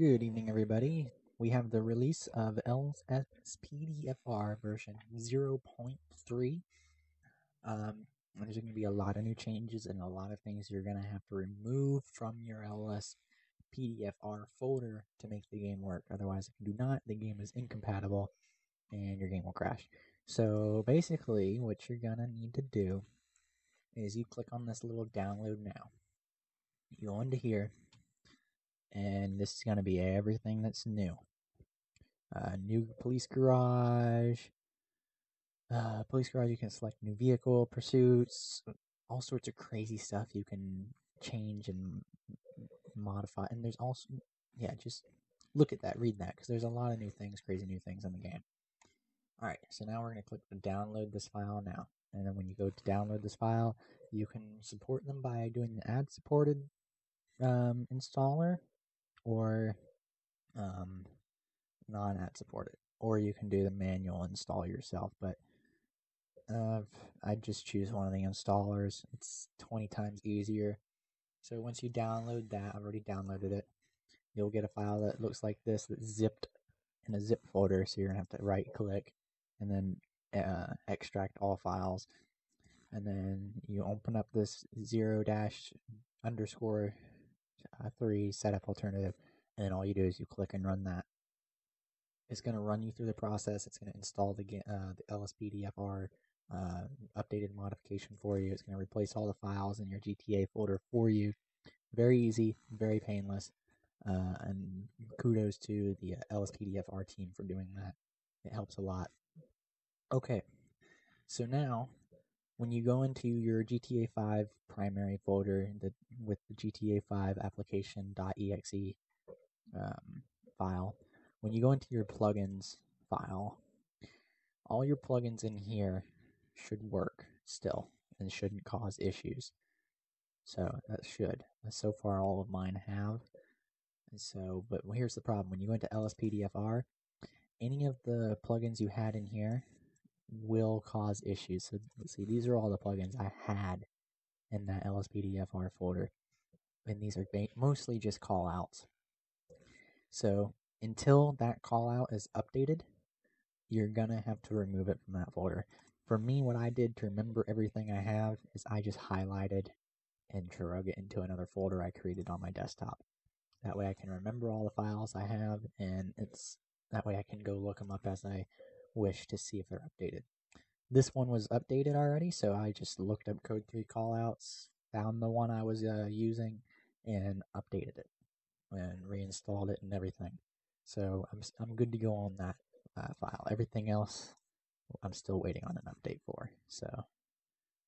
Good evening, everybody. We have the release of LSPDFR version 0.3. Um, there's going to be a lot of new changes and a lot of things you're going to have to remove from your LSPDFR folder to make the game work. Otherwise, if you do not, the game is incompatible and your game will crash. So basically, what you're going to need to do is you click on this little download now. You go into here and this is going to be everything that's new. Uh, new police garage. Uh, police garage, you can select new vehicle, pursuits, all sorts of crazy stuff you can change and modify. And there's also, yeah, just look at that, read that, because there's a lot of new things, crazy new things in the game. Alright, so now we're going to click to download this file now. And then when you go to download this file, you can support them by doing the ad supported um, installer or um, non-ad supported, or you can do the manual install yourself. But uh, I just choose one of the installers. It's 20 times easier. So once you download that, I've already downloaded it. You'll get a file that looks like this that's zipped in a zip folder. So you're gonna have to right click and then uh, extract all files. And then you open up this zero dash underscore uh, 3 setup alternative, and then all you do is you click and run that. It's going to run you through the process. It's going to install the, uh, the LSPDFR uh, updated modification for you. It's going to replace all the files in your GTA folder for you. Very easy, very painless, uh, and kudos to the uh, LSPDFR team for doing that. It helps a lot. Okay, so now when you go into your GTA 5 primary folder the, with the GTA 5 application.exe um, file, when you go into your plugins file, all your plugins in here should work still and shouldn't cause issues. So that should. So far, all of mine have. So, but here's the problem: when you go into LSPDFR, any of the plugins you had in here will cause issues. So see, these are all the plugins I had in that LSPDFR folder. And these are mostly just callouts. So until that callout is updated, you're gonna have to remove it from that folder. For me, what I did to remember everything I have is I just highlighted and drug it into another folder I created on my desktop. That way I can remember all the files I have and it's that way I can go look them up as I wish to see if they're updated. This one was updated already, so I just looked up Code 3 callouts, found the one I was uh, using, and updated it and reinstalled it and everything. So I'm, I'm good to go on that uh, file. Everything else, I'm still waiting on an update for. So,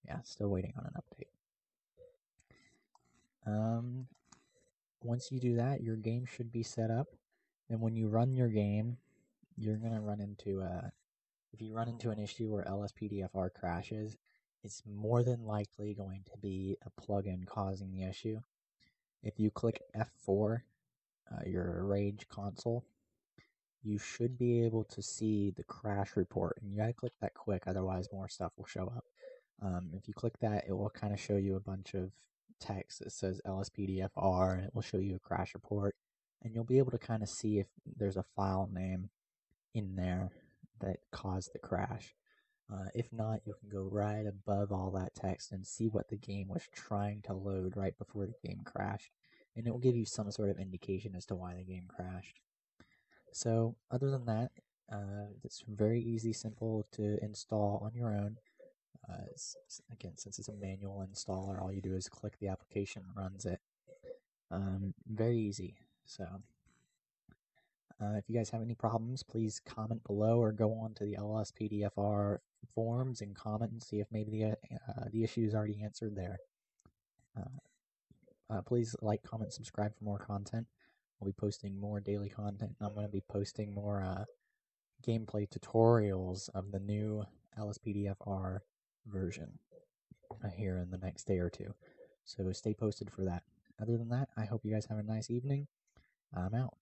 yeah, still waiting on an update. Um, once you do that, your game should be set up. And when you run your game, you're going to run into a if you run into an issue where LSPDFR crashes, it's more than likely going to be a plugin causing the issue. If you click F4, uh, your Rage console, you should be able to see the crash report. And you gotta click that quick, otherwise more stuff will show up. Um, if you click that, it will kind of show you a bunch of text that says LSPDFR, and it will show you a crash report. And you'll be able to kind of see if there's a file name in there that caused the crash. Uh, if not, you can go right above all that text and see what the game was trying to load right before the game crashed. And it will give you some sort of indication as to why the game crashed. So, other than that, uh, it's very easy, simple to install on your own. Uh, again, since it's a manual installer, all you do is click the application, runs it. Um, very easy. So, uh, if you guys have any problems, please comment below or go on to the LSPDFR forums and comment and see if maybe the uh, the issue is already answered there. Uh, uh, please like, comment, subscribe for more content. I'll be posting more daily content. I'm going to be posting more uh, gameplay tutorials of the new LSPDFR version uh, here in the next day or two. So stay posted for that. Other than that, I hope you guys have a nice evening. I'm out.